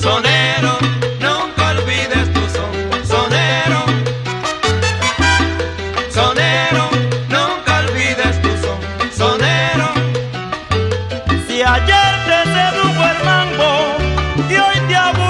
sonero, nunca olvides tu son, sonero, sonero, nunca olvides tu son, sonero. Si ayer te sedujo el mambo y hoy te aburre